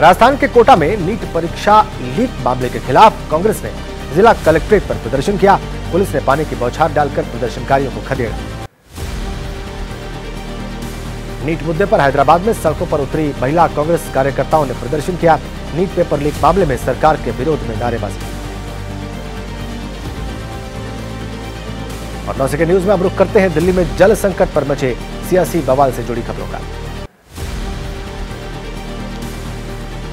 राजस्थान के कोटा में नीट परीक्षा लीक मामले के खिलाफ कांग्रेस ने जिला कलेक्ट्रेट पर प्रदर्शन किया। पुलिस ने पानी की बौछार डालकर प्रदर्शनकारियों को खदेड़ा। नीट मुद्दे पर हैदराबाद में सड़कों पर उतरी महिला कांग्रेस कार्यकर्ताओं ने प्रदर्शन किया। नीट पेपर लीक मामले में सरकार के विरोध में नारेबाजी। और नौ सेकेंड न्यूज़ में अब रुख करते हैं दिल्ली में जल संकट पर मचे सियासी बवाल से जुड़ी खबरों का।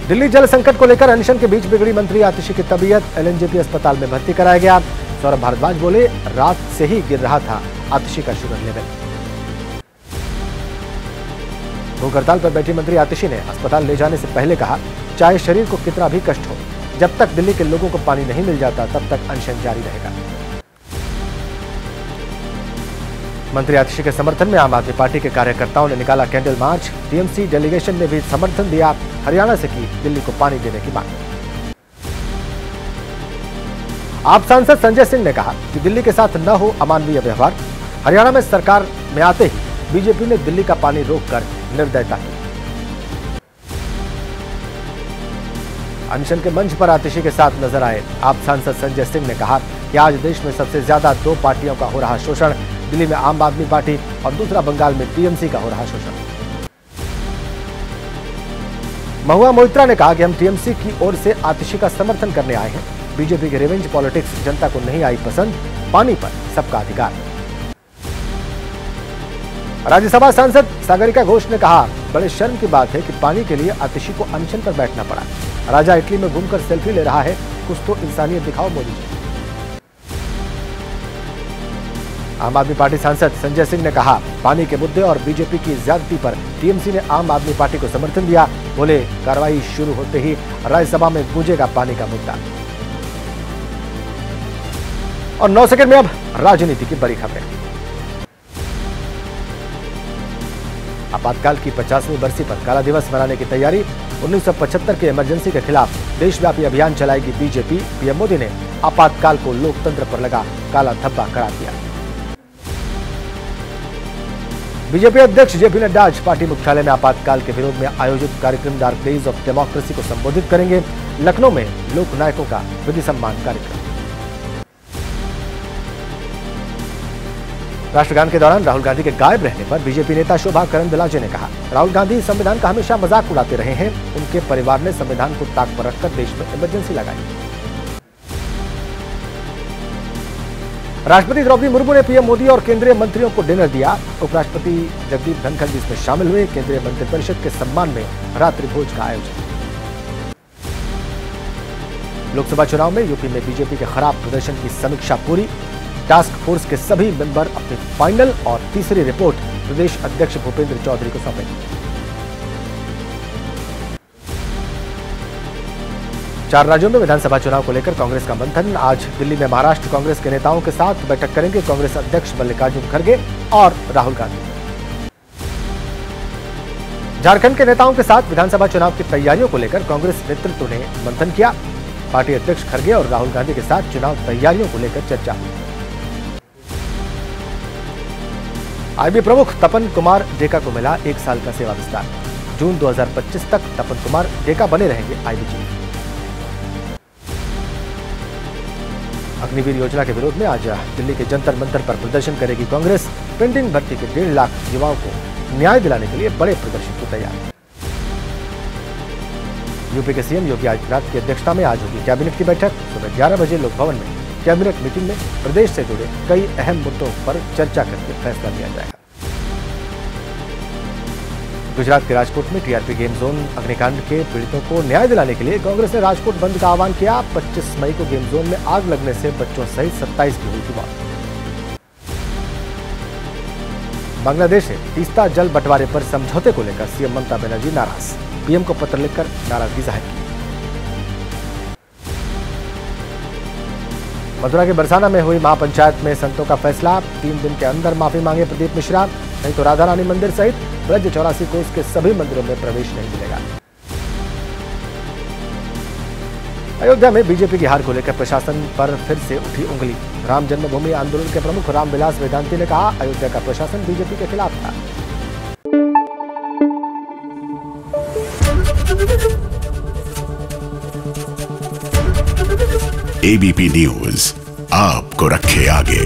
दिल्ली जल संकट को लेकर अनशन के बीच बिगड़ी मंत्री आतिशी की तबीयत। एलएनजेपी अस्पताल में भर्ती कराया गया। सौरभ भारद्वाज बोले, रात से ही गिर रहा था आतिशी का शुगर लेवल। भूख हड़ताल पर बैठी मंत्री आतिशी ने अस्पताल ले जाने से पहले कहा, चाहे शरीर को कितना भी कष्ट हो, जब तक दिल्ली के लोगों को पानी नहीं मिल जाता, तब तक अनशन जारी रहेगा। मंत्री आतिशी के समर्थन में आम आदमी पार्टी के कार्यकर्ताओं ने निकाला कैंडल मार्च। टीएमसी डेलीगेशन ने भी समर्थन दिया। हरियाणा से की दिल्ली को पानी देने की मांग। आप सांसद संजय सिंह ने कहा कि दिल्ली के साथ न हो अमानवीय व्यवहार। हरियाणा में सरकार में आते ही बीजेपी ने दिल्ली का पानी रोककर निर्दयता की। अनशन के मंच पर आतिशी के साथ नज़र आए। आप सांसद संजय सिंह ने कहा कि आज देश में सबसे ज़्यादा दो पार्टियों का हो रहा शोषण। दिल्ली में आम आदमी पार्टी और दूसरा बंगाल में टीएमसी का हो रहा शोषण। महुआ मोहित्रा ने कहा कि हम टीएमसी की ओर से आतिशी का समर्थन करने आए हैं। बीजेपी की रिवेंज पॉलिटिक्स जनता को नहीं आई पसंद, पानी पर सबका अधिकार। राज्यसभा सांसद सागरिका घोष ने कहा, बड़े शर्म की बात है कि पानी के लिए आतिशी को अनशन पर बैठना पड़ा। राजा इटली में घूमकर सेल्फी ले रहा है, कुछ तो इंसानियत दिखाओ मोदी जी। आम आदमी पार्टी सांसद संजय सिंह ने कहा, पानी के मुद्दे और बीजेपी की ज्यादती पर टीएमसी ने आम आदमी पार्टी को समर्थन दिया। बोले, कार्रवाई शुरू होते ही राज्यसभा में गूंजेगा पानी का मुद्दा। और नौ सेकंड में अब राजनीति की बड़ी खबरें। आपातकाल की पचासवीं बरसी पर काला दिवस मनाने की तैयारी। 1975 के इमरजेंसी के खिलाफ देशव्यापी अभियान चलाएगी बीजेपी। पीएम मोदी ने आपातकाल को लोकतंत्र पर लगा काला धब्बा करार दिया। बीजेपी अध्यक्ष जेपी नड्डा आज पार्टी मुख्यालय में आपातकाल के विरोध में आयोजित कार्यक्रम डार्क डेज़ ऑफ़ डेमोक्रेसी को संबोधित करेंगे। लखनऊ में लोक नायकों का विधि सम्मान कार्यक्रम। राष्ट्रगान के दौरान राहुल गांधी के गायब रहने पर बीजेपी नेता शोभा करंदलाजे ने कहा, राहुल गांधी संविधान का हमेशा मज़ाक उड़ाते रहे हैं। उनके परिवार ने संविधान को ताक पर रखकर देश में इमरजेंसी लगाई। राष्ट्रपति द्रौपदी मुर्मू ने पीएम मोदी और केंद्रीय मंत्रियों को डिनर दिया। उपराष्ट्रपति जगदीप धनखड़ भी इसमें शामिल हुए। केंद्रीय मंत्रिपरिषद के सम्मान में रात्रि भोज का आयोजन। लोकसभा चुनाव में यूपी में बीजेपी के खराब प्रदर्शन की समीक्षा पूरी। टास्क फोर्स के सभी मेंबर अपनी फाइनल और तीसरी रिपोर्ट प्रदेश अध्यक्ष भूपेंद्र चौधरी को सौंपेंगे चार राज्यों में विधानसभा चुनाव को लेकर कांग्रेस का मंथन। आज दिल्ली में महाराष्ट्र कांग्रेस के नेताओं के साथ बैठक करेंगे कांग्रेस अध्यक्ष मल्लिकार्जुन खड़गे और राहुल गांधी। झारखंड के नेताओं के साथ विधानसभा चुनाव की तैयारियों को लेकर कांग्रेस नेतृत्व ने मंथन किया। पार्टी अध्यक्ष खड़गे और राहुल गांधी के साथ चुनाव तैयारियों को लेकर चर्चा। हुई आईबी प्रमुख तपन कुमार डेका को मिला एक साल का सेवा विस्तार। जून 2025 तक तपन कुमार डेका बने रहेंगे आईबी चीफ अग्निवीर योजना के विरोध में आज दिल्ली के जंतर मंतर पर प्रदर्शन करेगी कांग्रेस पेंडिंग भर्ती के डेढ़ लाख युवाओं को न्याय दिलाने के लिए बड़े प्रदर्शन को तैयार। यूपी के सीएम योगी आदित्यनाथ की अध्यक्षता में आज होगी कैबिनेट की बैठक। सुबह ग्यारह बजे लोकभवन में कैबिनेट मीटिंग में प्रदेश से जुड़े कई अहम मुद्दों पर चर्चा करके फैसला लिया जाएगा। गुजरात के राजकोट में टीआरपी गेम जोन अग्निकांड के पीड़ितों को न्याय दिलाने के लिए कांग्रेस ने राजकोट बंद का आह्वान किया। 25 मई को गेम जोन में आग लगने से बच्चों सहित 27 की हुई थी मौत। बांग्लादेश से तीस्ता जल बंटवारे पर समझौते को लेकर सीएम ममता बनर्जी नाराज़। पीएम को पत्र लिखकर नाराज़गी ज़ाहिर की। मथुरा के बरसाना में हुई महापंचायत में संतों का फैसला। तीन दिन के अंदर माफ़ी मांगे प्रदीप मिश्रा। नहीं तो राधा रानी मंदिर सहित ब्रज चौरासी को के सभी मंदिरों में प्रवेश नहीं मिलेगा। अयोध्या में बीजेपी की हार को लेकर प्रशासन पर फिर से उठी उंगली। राम जन्मभूमि आंदोलन के प्रमुख रामविलास वेदांती ने कहा, अयोध्या का प्रशासन बीजेपी के खिलाफ था। एबीपी न्यूज़, आपको रखे आगे।